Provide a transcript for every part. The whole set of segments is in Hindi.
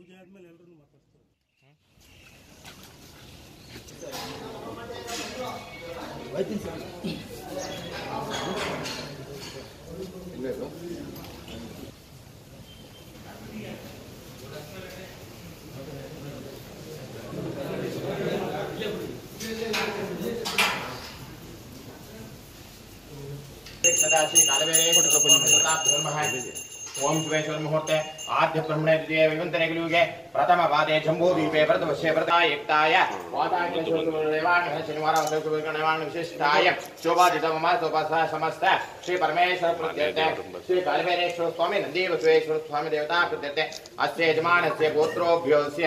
ಪೂಜೆ ಆದಮೇಲೆ ಎಲ್ಲರೂ ಮಾತಾಡ್ತಾರೆ ಸದಾಶಿ ಕಾಲವೇರೆ ಕುಟುಂಬ ओम शिवेश्वर मुहूर्ते आद्य ब्रह्मणे द्वितीय विवन्तरे कलियुगे प्रथम पादे जम्बूद्वीपे व्रतवश्ये वाताग्निदेवान् शनिवारं विशिष्टाय शोभादितमम शोभा समस्त श्री परमेश्वर प्रत्यर्थे, श्री कालवेरेश्वर स्वामी नन्दीवसुवेश्वर स्वामी देवता प्रत्यर्थे, अस्य यजमानस्य गोत्रोभ्योऽस्य।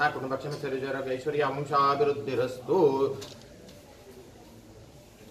कुटुम्बक्षमस्य ऐश्वर्य अंशाभिवृद्धिरस्तु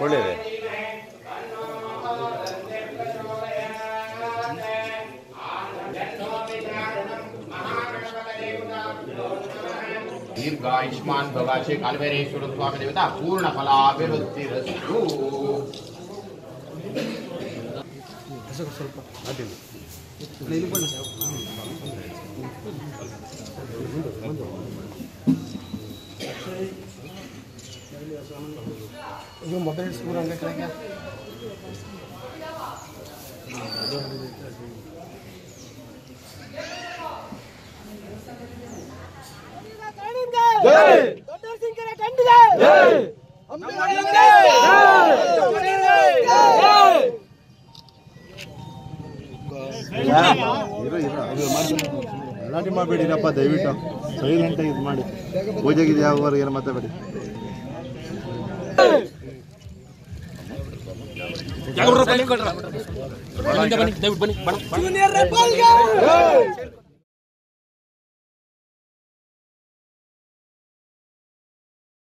ಒಳ್ಳೆಯದೇ दीर्घायुष्मान भवा श्री कालभैरेश्वर स्वामी देवता पूर्ण ಇದು ಮೊಬೈಲ್ ಸ್ಕೂಲ್ ಹಂಗೆ ಕಡೆಗೆ? ಗಲಾಟೆ ಮಾಡಬೇಡಿರಪ್ಪ ದಯವಿಟ್ಟು. ಸೈಲೆಂಟಾಗಿ ಇದು ಮಾಡಿ. ಪೂಜೆಗೆ ಯಾವ ಏನು ಮಾತಾಡಬೇಡಿ? क्या कर रहा। है बनी बनी बनी बनी जूनियर रेबल गर्ल